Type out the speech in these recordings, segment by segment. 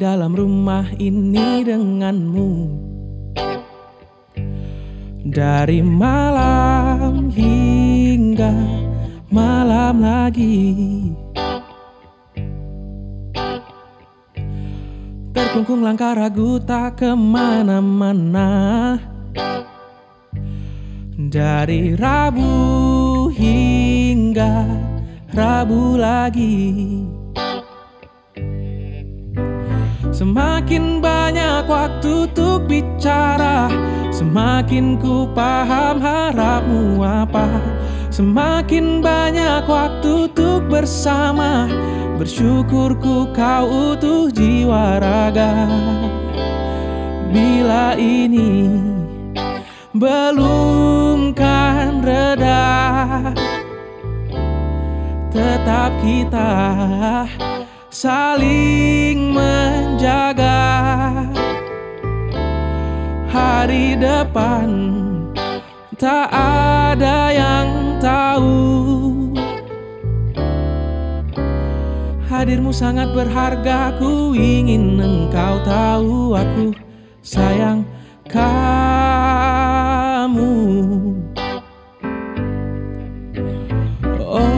dalam rumah ini denganmu. Dari malam hingga malam lagi. Terkungkung langkah ragu tak ke mana-mana. Dari Rabu hingga Rabu lagi Semakin banyak waktu untuk bicara Semakin ku paham harapmu apa. Semakin banyak waktu untuk bersama Bersyukurku kau utuh jiwa raga. Bila ini belum kan reda Tetap kita saling Hari depan tak ada yang tahu Hadirmu sangat berharga, ku ingin engkau tahu aku sayang kamu. Oh,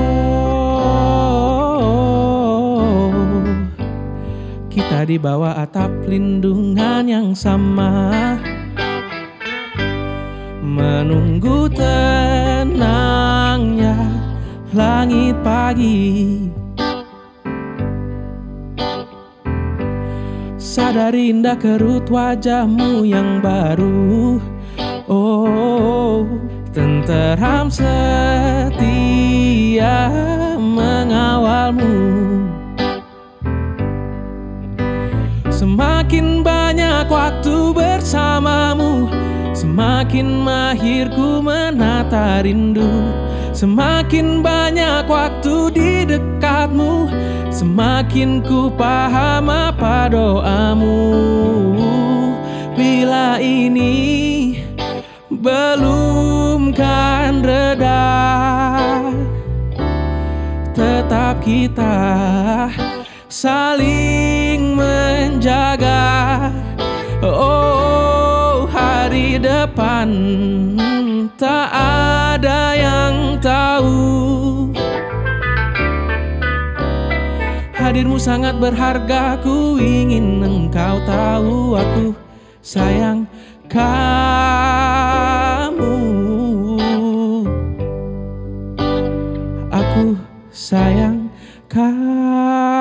kita di bawah atap lindungan yang sama. Menunggu tenangnya langit pagi. Sadari indah kerut wajahmu yang baru Oh Tenteram setia mengawalmu Semakin banyak waktu bersamamu Semakin mahir ku menata rindu. Semakin banyak waktu di dekatmu. Semakin ku paham apa doamu. Bila ini belum kan reda Tetap kita saling menjaga depan tak ada yang tahu Hadirmu sangat berharga, ku ingin engkau tahu aku sayang kamu. Aku sayang kamu.